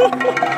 Ha ha ha!